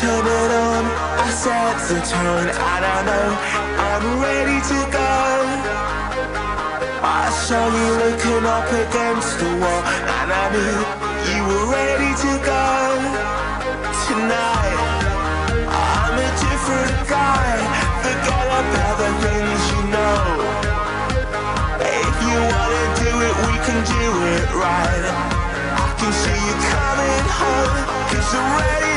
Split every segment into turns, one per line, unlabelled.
turn it on, I set the tone, I know I'm ready to go. I saw you looking up against the wall, and I knew you were ready to go. Tonight, I'm a different guy. Forget about the things you know. If you wanna do it, we can do it right. I can see you coming home, cause I'm ready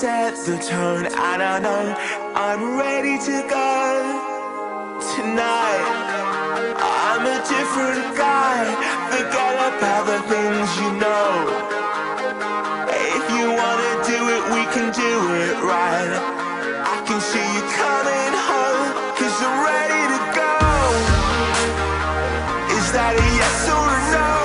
set the tone. I don't know, I'm ready to go tonight. I'm a different guy. Forget about the things you know. If you wanna do it, we can do it right. I can see you coming home, cause I'm ready to go. Is that a yes or a no?